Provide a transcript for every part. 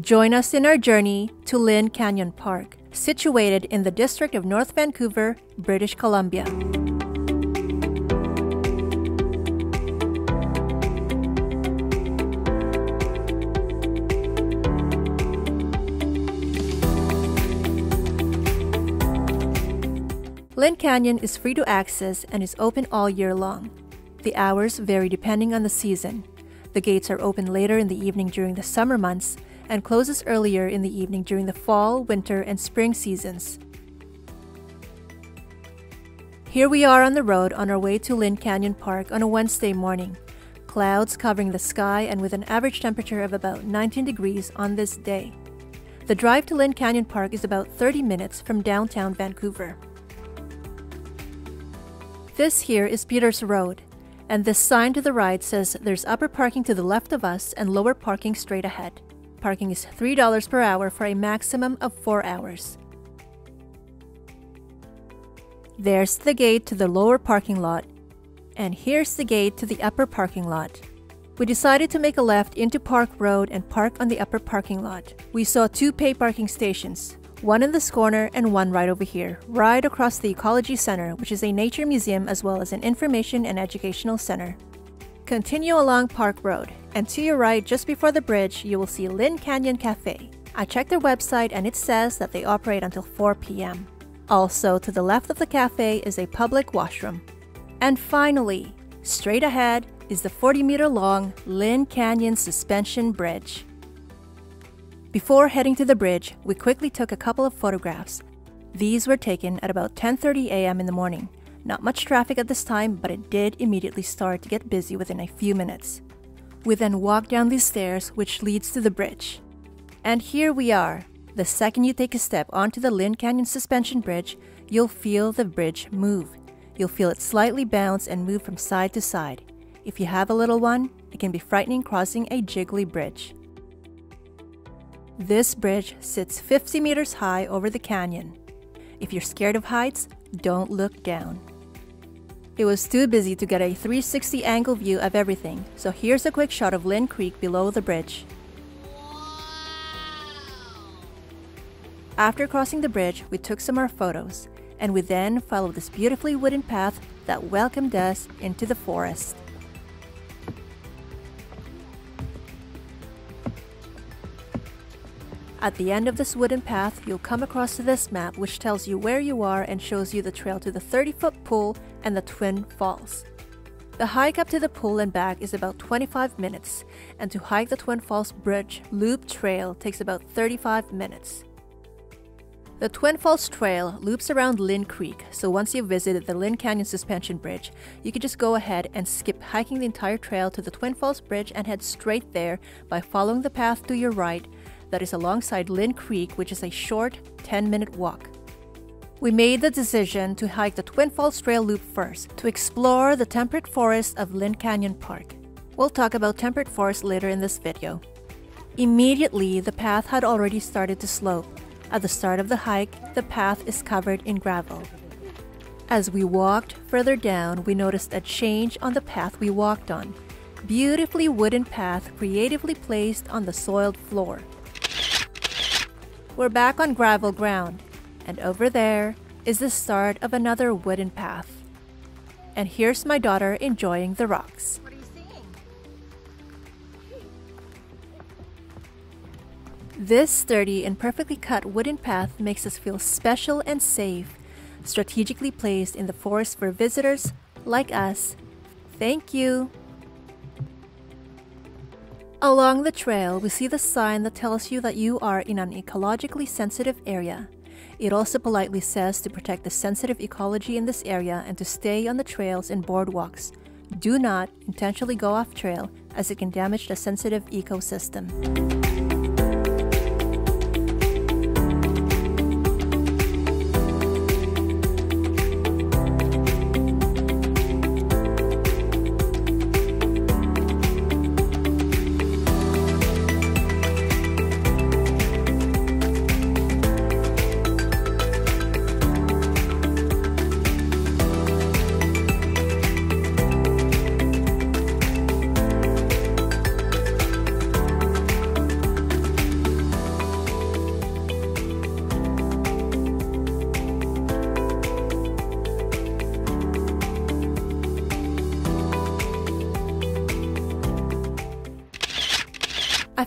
Join us in our journey to Lynn Canyon Park, situated in the district of North Vancouver, British Columbia. Lynn Canyon is free to access and is open all year long. The hours vary depending on the season. The gates are open later in the evening during the summer months and closes earlier in the evening during the fall, winter, and spring seasons. Here we are on the road on our way to Lynn Canyon Park on a Wednesday morning. Clouds covering the sky and with an average temperature of about 19 degrees on this day. The drive to Lynn Canyon Park is about 30 minutes from downtown Vancouver. This here is Peters Road, and this sign to the right says there's upper parking to the left of us and lower parking straight ahead. Parking is $3 per hour for a maximum of 4 hours. There's the gate to the lower parking lot, and here's the gate to the upper parking lot. We decided to make a left into Park Road and park on the upper parking lot. We saw two pay parking stations, one in this corner and one right over here, right across the Ecology Center, which is a nature museum as well as an information and educational center. Continue along Park Road, and to your right, just before the bridge, you will see Lynn Canyon Cafe. I checked their website and it says that they operate until 4 p.m. Also, to the left of the cafe is a public washroom. And finally, straight ahead is the 40 meter long Lynn Canyon Suspension Bridge. Before heading to the bridge, we quickly took a couple of photographs. These were taken at about 10:30 a.m. in the morning. Not much traffic at this time, but it did immediately start to get busy within a few minutes. We then walk down these stairs which leads to the bridge. And here we are. The second you take a step onto the Lynn Canyon Suspension Bridge, you'll feel the bridge move. You'll feel it slightly bounce and move from side to side. If you have a little one, it can be frightening crossing a jiggly bridge. This bridge sits 50 meters high over the canyon. If you're scared of heights, don't look down. It was too busy to get a 360 angle view of everything, so here's a quick shot of Lynn Creek below the bridge. After crossing the bridge, we took some more photos, and we then followed this beautifully wooden path that welcomed us into the forest. At the end of this wooden path, you'll come across this map which tells you where you are and shows you the trail to the 30 foot pool and the Twin Falls. The hike up to the pool and back is about 25 minutes, and to hike the Twin Falls Bridge Loop Trail takes about 35 minutes. The Twin Falls Trail loops around Lynn Creek, so once you've visited the Lynn Canyon Suspension Bridge, you can just go ahead and skip hiking the entire trail to the Twin Falls Bridge and head straight there by following the path to your right that is alongside Lynn Creek, which is a short 10 minute walk. We made the decision to hike the Twin Falls Trail Loop first to explore the temperate forest of Lynn Canyon Park. We'll talk about temperate forest later in this video. Immediately, the path had already started to slope. At the start of the hike, the path is covered in gravel. As we walked further down, we noticed a change on the path we walked on. Beautifully wooden path creatively placed on the soiled floor. We're back on gravel ground, and over there is the start of another wooden path. And here's my daughter enjoying the rocks. What are you seeing? This sturdy and perfectly cut wooden path makes us feel special and safe, strategically placed in the forest for visitors like us. Thank you. Along the trail, we see the sign that tells you that you are in an ecologically sensitive area. It also politely says to protect the sensitive ecology in this area and to stay on the trails and boardwalks. Do not intentionally go off trail as it can damage the sensitive ecosystem.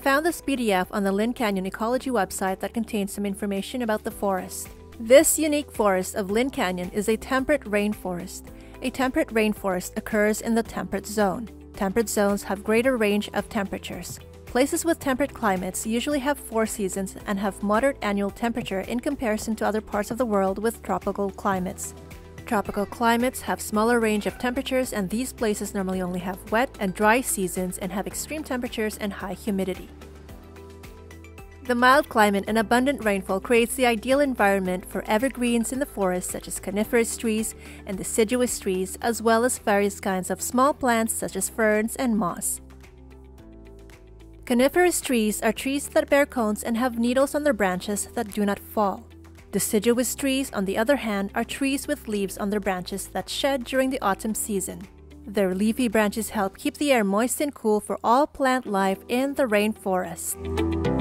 Found this PDF on the Lynn Canyon Ecology website that contains some information about the forest. This unique forest of Lynn Canyon is a temperate rainforest. A temperate rainforest occurs in the temperate zone. Temperate zones have greater range of temperatures. Places with temperate climates usually have four seasons and have moderate annual temperature in comparison to other parts of the world with tropical climates. Tropical climates have smaller range of temperatures and these places normally only have wet and dry seasons and have extreme temperatures and high humidity. The mild climate and abundant rainfall creates the ideal environment for evergreens in the forest such as coniferous trees and deciduous trees as well as various kinds of small plants such as ferns and moss. Coniferous trees are trees that bear cones and have needles on their branches that do not fall. Deciduous trees, on the other hand, are trees with leaves on their branches that shed during the autumn season. Their leafy branches help keep the air moist and cool for all plant life in the rainforest.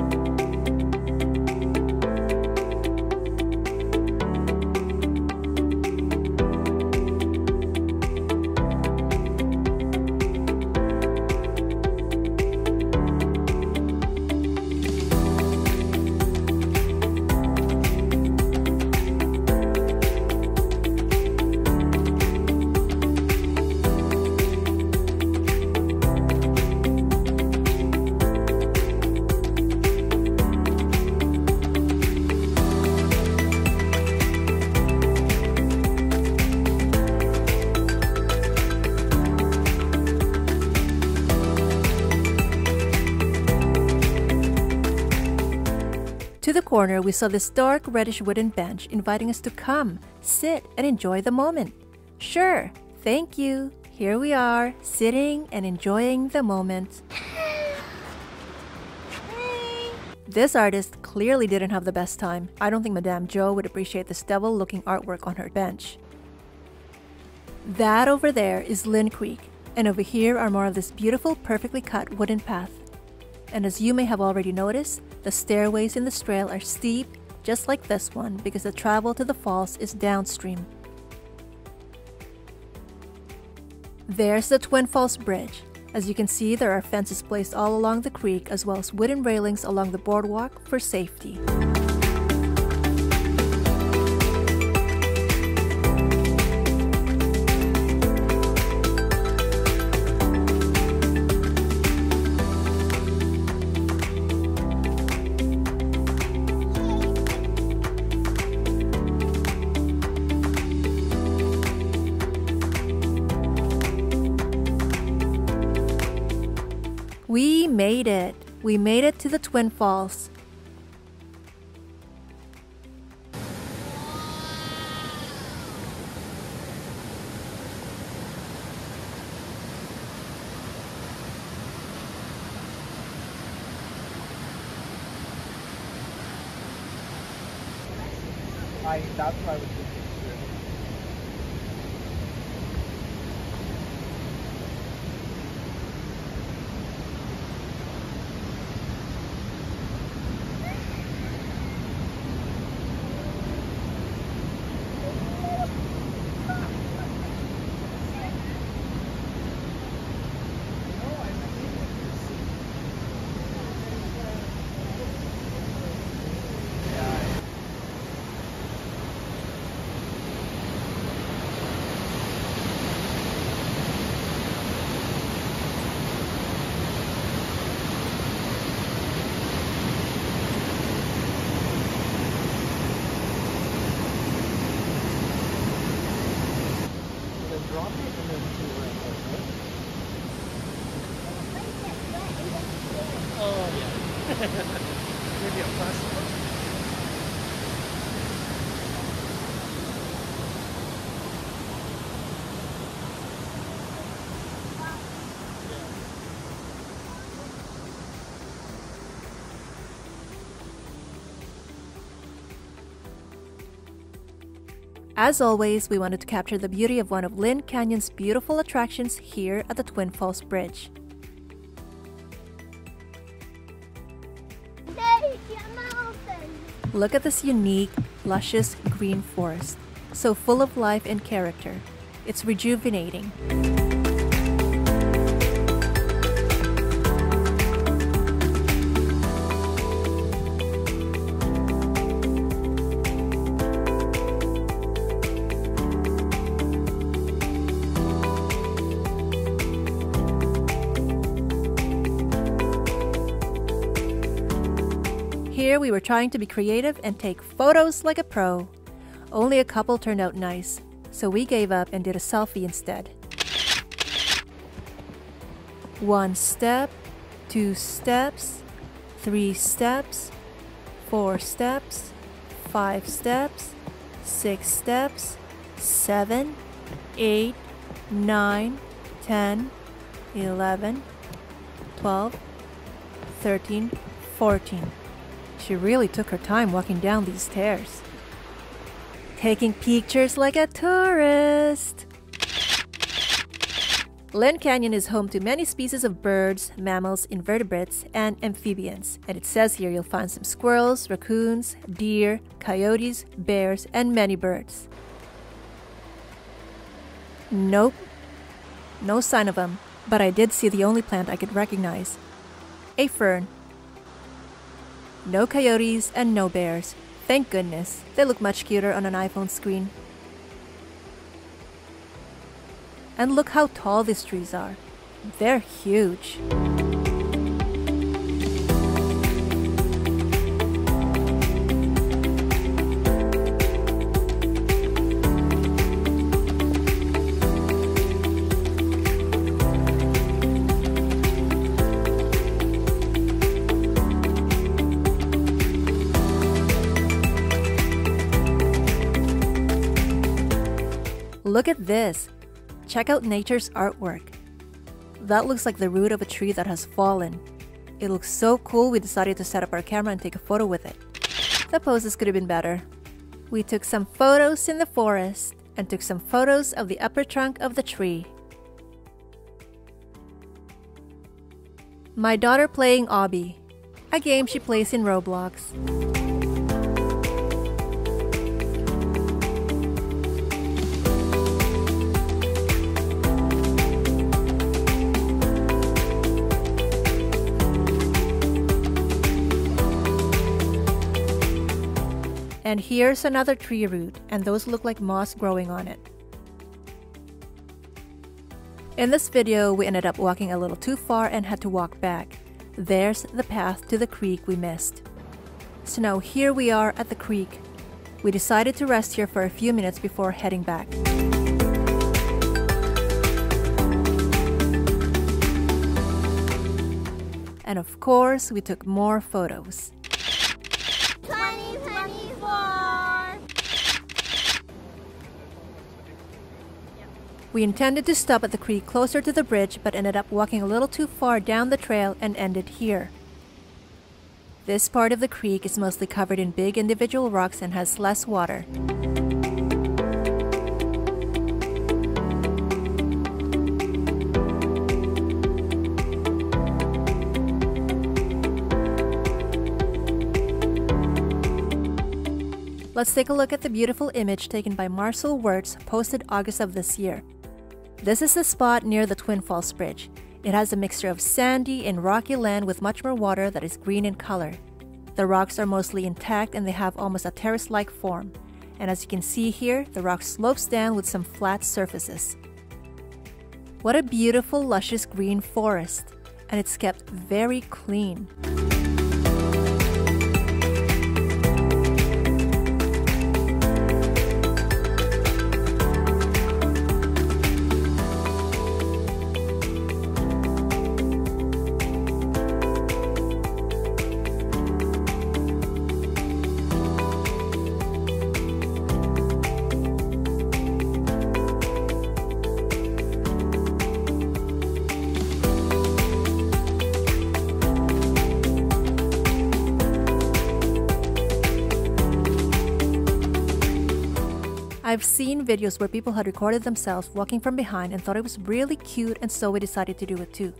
Corner, we saw this dark reddish wooden bench inviting us to come, sit, and enjoy the moment. Sure, thank you. Here we are, sitting and enjoying the moment. This artist clearly didn't have the best time. I don't think Madame Jo would appreciate this devil looking artwork on her bench. That over there is Lynn Creek, and over here are more of this beautiful, perfectly cut wooden path. And as you may have already noticed, the stairways in this trail are steep, just like this one, because the travel to the falls is downstream. There's the Twin Falls Bridge. As you can see, there are fences placed all along the creek as well as wooden railings along the boardwalk for safety. Made it! We made it to the Twin Falls. I that's what I was thinking. Then drop it and then see where it goes, right? Oh yeah. Maybe a plastic one? As always, we wanted to capture the beauty of one of Lynn Canyon's beautiful attractions here at the Twin Falls Bridge. Look at this unique, luscious green forest, so full of life and character. It's rejuvenating. Here we were trying to be creative and take photos like a pro. Only a couple turned out nice, so we gave up and did a selfie instead. One step, two steps, three steps, four steps, five steps, six steps, seven, eight, nine, ten, eleven, twelve, thirteen, fourteen. She really took her time walking down these stairs. Taking pictures like a tourist. Lynn Canyon is home to many species of birds, mammals, invertebrates, and amphibians. And it says here you'll find some squirrels, raccoons, deer, coyotes, bears, and many birds. Nope. No sign of them, but I did see the only plant I could recognize a fern. No coyotes and no bears. Thank goodness. They look much cuter on an iPhone screen. And look how tall these trees are. They're huge. Look at this. Check out nature's artwork. That looks like the root of a tree that has fallen. It looks so cool we decided to set up our camera and take a photo with it. The poses could have been better. We took some photos in the forest and took some photos of the upper trunk of the tree. My daughter playing Obby, a game she plays in Roblox. And here's another tree root, and those look like moss growing on it. In this video, we ended up walking a little too far and had to walk back. There's the path to the creek we missed. So now here we are at the creek. We decided to rest here for a few minutes before heading back. And of course, we took more photos. We intended to stop at the creek closer to the bridge but ended up walking a little too far down the trail and ended here. This part of the creek is mostly covered in big individual rocks and has less water. Let's take a look at the beautiful image taken by Marcel Wirtz posted August of this year. This is the spot near the Twin Falls Bridge. It has a mixture of sandy and rocky land with much more water that is green in color. The rocks are mostly intact and they have almost a terrace-like form. And as you can see here, the rock slopes down with some flat surfaces. What a beautiful luscious green forest, and it's kept very clean. I've seen videos where people had recorded themselves walking from behind and thought it was really cute and so we decided to do it too.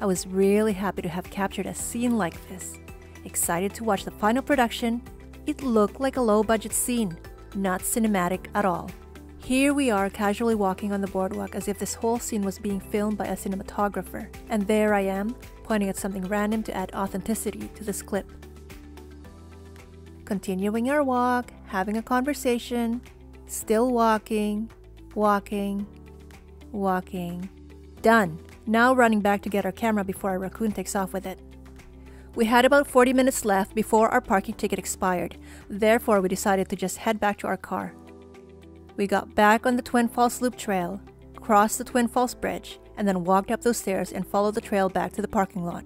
I was really happy to have captured a scene like this. Excited to watch the final production, it looked like a low budget scene, not cinematic at all. Here we are casually walking on the boardwalk as if this whole scene was being filmed by a cinematographer, and there I am, pointing at something random to add authenticity to this clip. Continuing our walk, having a conversation, Still walking, walking, walking. Done. Now running back to get our camera before our raccoon takes off with it. We had about 40 minutes left before our parking ticket expired, therefore, we decided to just head back to our car. We got back on the Twin Falls Loop Trail, crossed the Twin Falls Bridge, and then walked up those stairs and followed the trail back to the parking lot.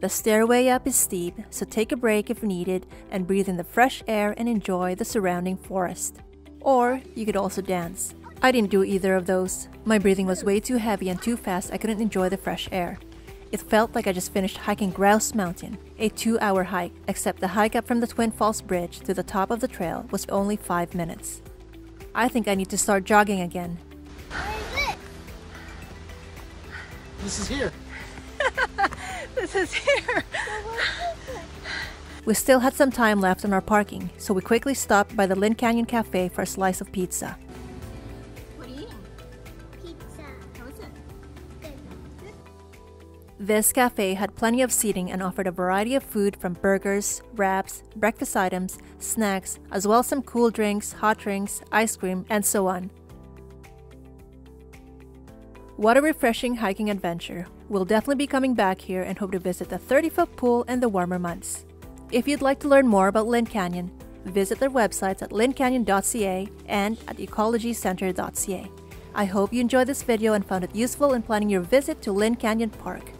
The stairway up is steep, so take a break if needed and breathe in the fresh air and enjoy the surrounding forest. Or you could also dance. I didn't do either of those. My breathing was way too heavy and too fast, I couldn't enjoy the fresh air. It felt like I just finished hiking Grouse Mountain, a two hour hike, except the hike up from the Twin Falls Bridge to the top of the trail was only five minutes. I think I need to start jogging again. Where is it? This is here. This is here. we still had some time left on our parking, so we quickly stopped by the Lynn Canyon Cafe for a slice of pizza. What are you eating? Pizza. How is it? Good. This cafe had plenty of seating and offered a variety of food from burgers, wraps, breakfast items, snacks, as well as some cool drinks, hot drinks, ice cream, and so on. What a refreshing hiking adventure. We'll definitely be coming back here and hope to visit the 30 foot pool in the warmer months. If you'd like to learn more about Lynn Canyon, visit their websites at lynncanyon.ca and at ecologycenter.ca. I hope you enjoyed this video and found it useful in planning your visit to Lynn Canyon Park.